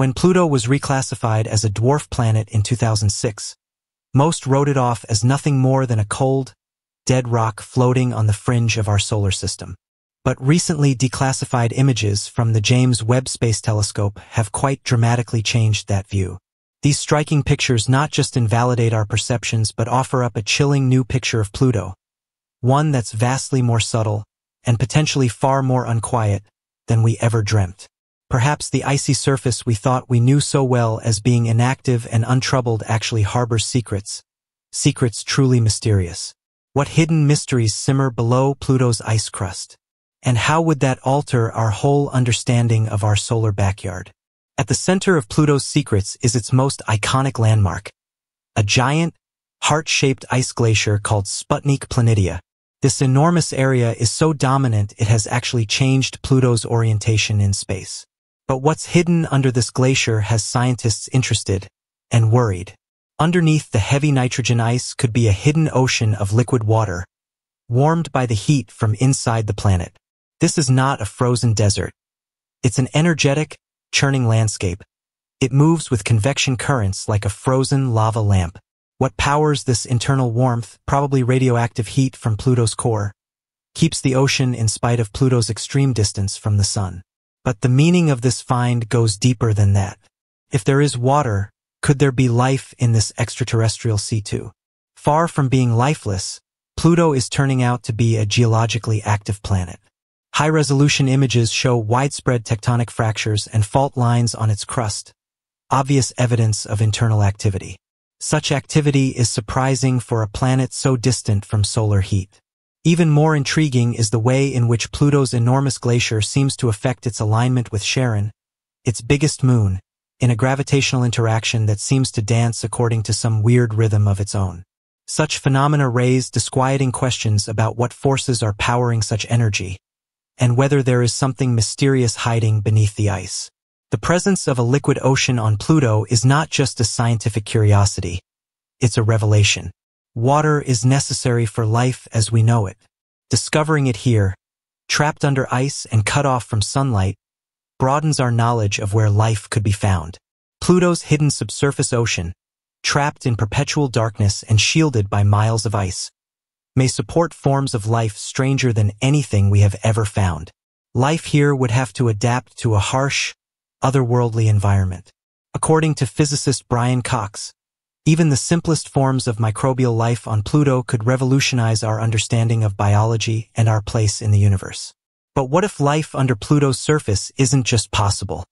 When Pluto was reclassified as a dwarf planet in 2006, most wrote it off as nothing more than a cold, dead rock floating on the fringe of our solar system. But recently declassified images from the James Webb Space Telescope have quite dramatically changed that view. These striking pictures not just invalidate our perceptions but offer up a chilling new picture of Pluto, one that's vastly more subtle and potentially far more unquiet than we ever dreamt. Perhaps the icy surface we thought we knew so well as being inactive and untroubled actually harbors secrets, secrets truly mysterious. What hidden mysteries simmer below Pluto's ice crust? And how would that alter our whole understanding of our solar backyard? At the center of Pluto's secrets is its most iconic landmark, a giant, heart-shaped ice glacier called Sputnik Planitia. This enormous area is so dominant it has actually changed Pluto's orientation in space. But what's hidden under this glacier has scientists interested and worried. Underneath the heavy nitrogen ice could be a hidden ocean of liquid water, warmed by the heat from inside the planet. This is not a frozen desert. It's an energetic, churning landscape. It moves with convection currents like a frozen lava lamp. What powers this internal warmth, probably radioactive heat from Pluto's core, keeps the ocean in spite of Pluto's extreme distance from the sun. But the meaning of this find goes deeper than that. If there is water, could there be life in this extraterrestrial C2? Far from being lifeless, Pluto is turning out to be a geologically active planet. High-resolution images show widespread tectonic fractures and fault lines on its crust, obvious evidence of internal activity. Such activity is surprising for a planet so distant from solar heat. Even more intriguing is the way in which Pluto's enormous glacier seems to affect its alignment with Charon, its biggest moon, in a gravitational interaction that seems to dance according to some weird rhythm of its own. Such phenomena raise disquieting questions about what forces are powering such energy, and whether there is something mysterious hiding beneath the ice. The presence of a liquid ocean on Pluto is not just a scientific curiosity, it's a revelation. Water is necessary for life as we know it. Discovering it here, trapped under ice and cut off from sunlight, broadens our knowledge of where life could be found. Pluto's hidden subsurface ocean, trapped in perpetual darkness and shielded by miles of ice, may support forms of life stranger than anything we have ever found. Life here would have to adapt to a harsh, otherworldly environment. According to physicist Brian Cox, even the simplest forms of microbial life on Pluto could revolutionize our understanding of biology and our place in the universe. But what if life under Pluto's surface isn't just possible?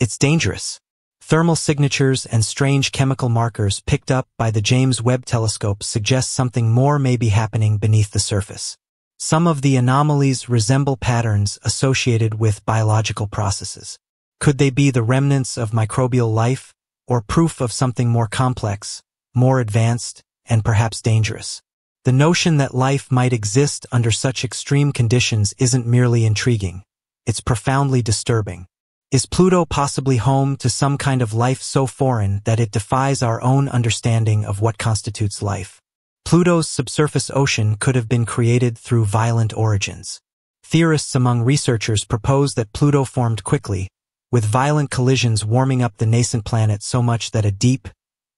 It's dangerous. Thermal signatures and strange chemical markers picked up by the James Webb Telescope suggest something more may be happening beneath the surface. Some of the anomalies resemble patterns associated with biological processes. Could they be the remnants of microbial life, or proof of something more complex, more advanced, and perhaps dangerous? The notion that life might exist under such extreme conditions isn't merely intriguing. It's profoundly disturbing. Is Pluto possibly home to some kind of life so foreign that it defies our own understanding of what constitutes life? Pluto's subsurface ocean could have been created through violent origins. Theorists among researchers propose that Pluto formed quickly, with violent collisions warming up the nascent planet so much that a deep,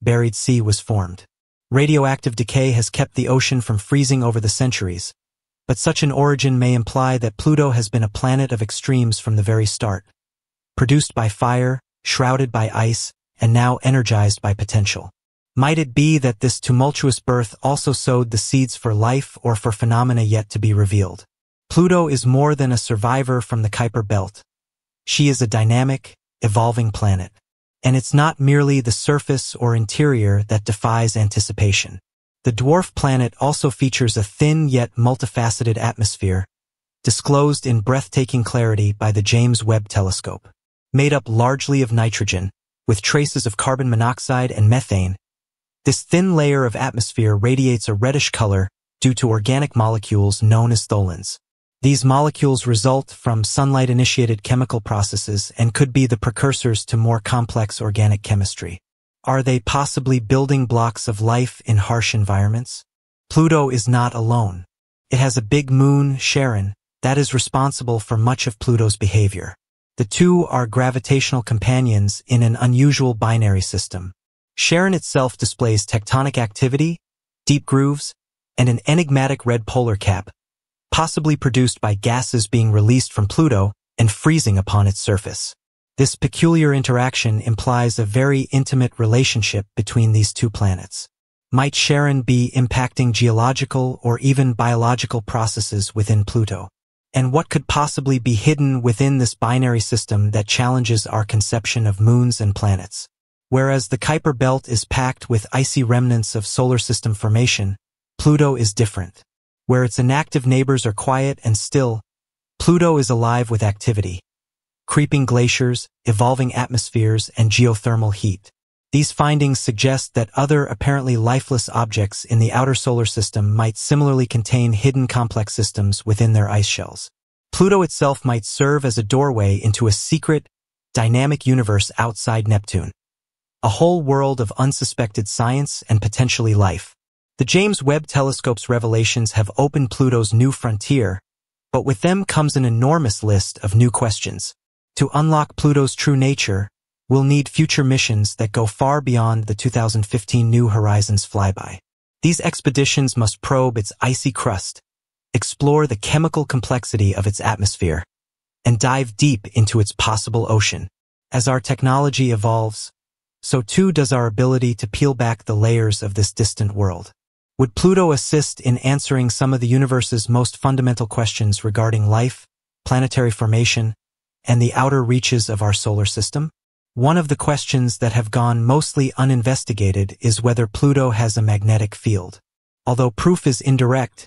buried sea was formed. Radioactive decay has kept the ocean from freezing over the centuries, but such an origin may imply that Pluto has been a planet of extremes from the very start, produced by fire, shrouded by ice, and now energized by potential. Might it be that this tumultuous birth also sowed the seeds for life or for phenomena yet to be revealed? Pluto is more than a survivor from the Kuiper Belt. She is a dynamic, evolving planet. And it's not merely the surface or interior that defies anticipation. The dwarf planet also features a thin yet multifaceted atmosphere, disclosed in breathtaking clarity by the James Webb Telescope. Made up largely of nitrogen, with traces of carbon monoxide and methane, this thin layer of atmosphere radiates a reddish color due to organic molecules known as tholins. These molecules result from sunlight-initiated chemical processes and could be the precursors to more complex organic chemistry. Are they possibly building blocks of life in harsh environments? Pluto is not alone. It has a big moon, Charon, that is responsible for much of Pluto's behavior. The two are gravitational companions in an unusual binary system. Charon itself displays tectonic activity, deep grooves, and an enigmatic red polar cap, possibly produced by gases being released from Pluto and freezing upon its surface. This peculiar interaction implies a very intimate relationship between these two planets. Might Charon be impacting geological or even biological processes within Pluto? And what could possibly be hidden within this binary system that challenges our conception of moons and planets? Whereas the Kuiper belt is packed with icy remnants of solar system formation, Pluto is different. Where its inactive neighbors are quiet and still, Pluto is alive with activity. Creeping glaciers, evolving atmospheres, and geothermal heat. These findings suggest that other apparently lifeless objects in the outer solar system might similarly contain hidden complex systems within their ice shells. Pluto itself might serve as a doorway into a secret, dynamic universe outside Neptune a whole world of unsuspected science and potentially life. The James Webb Telescope's revelations have opened Pluto's new frontier, but with them comes an enormous list of new questions. To unlock Pluto's true nature, we'll need future missions that go far beyond the 2015 New Horizons flyby. These expeditions must probe its icy crust, explore the chemical complexity of its atmosphere, and dive deep into its possible ocean. As our technology evolves, so too does our ability to peel back the layers of this distant world. Would Pluto assist in answering some of the universe's most fundamental questions regarding life, planetary formation, and the outer reaches of our solar system? One of the questions that have gone mostly uninvestigated is whether Pluto has a magnetic field. Although proof is indirect,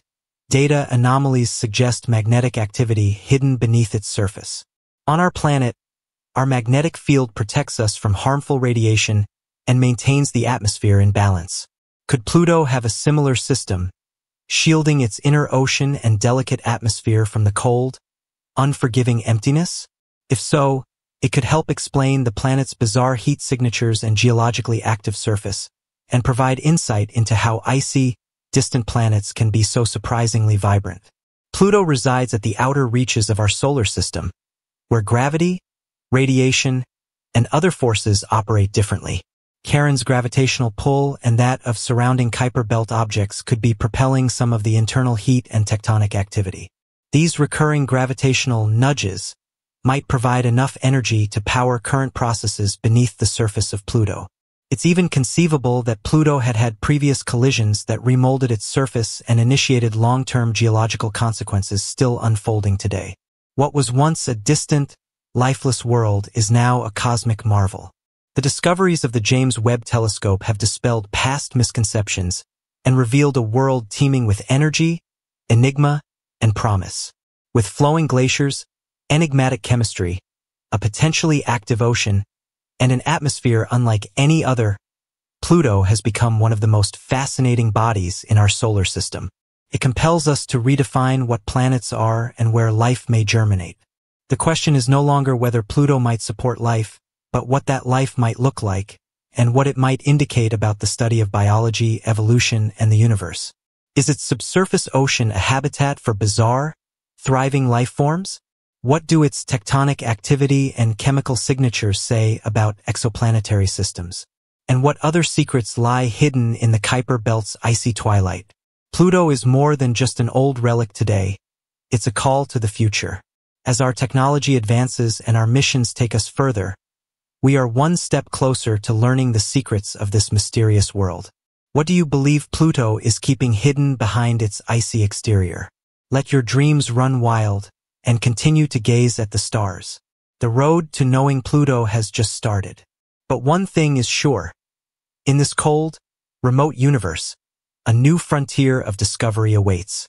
data anomalies suggest magnetic activity hidden beneath its surface. On our planet, our magnetic field protects us from harmful radiation and maintains the atmosphere in balance. Could Pluto have a similar system, shielding its inner ocean and delicate atmosphere from the cold, unforgiving emptiness? If so, it could help explain the planet's bizarre heat signatures and geologically active surface, and provide insight into how icy, distant planets can be so surprisingly vibrant. Pluto resides at the outer reaches of our solar system, where gravity, radiation, and other forces operate differently. Charon's gravitational pull and that of surrounding Kuiper belt objects could be propelling some of the internal heat and tectonic activity. These recurring gravitational nudges might provide enough energy to power current processes beneath the surface of Pluto. It's even conceivable that Pluto had had previous collisions that remolded its surface and initiated long-term geological consequences still unfolding today. What was once a distant, lifeless world is now a cosmic marvel. The discoveries of the James Webb Telescope have dispelled past misconceptions and revealed a world teeming with energy, enigma, and promise. With flowing glaciers, enigmatic chemistry, a potentially active ocean, and an atmosphere unlike any other, Pluto has become one of the most fascinating bodies in our solar system. It compels us to redefine what planets are and where life may germinate. The question is no longer whether Pluto might support life, but what that life might look like, and what it might indicate about the study of biology, evolution, and the universe. Is its subsurface ocean a habitat for bizarre, thriving life forms? What do its tectonic activity and chemical signatures say about exoplanetary systems? And what other secrets lie hidden in the Kuiper Belt's icy twilight? Pluto is more than just an old relic today. It's a call to the future. As our technology advances and our missions take us further, we are one step closer to learning the secrets of this mysterious world. What do you believe Pluto is keeping hidden behind its icy exterior? Let your dreams run wild and continue to gaze at the stars. The road to knowing Pluto has just started. But one thing is sure. In this cold, remote universe, a new frontier of discovery awaits.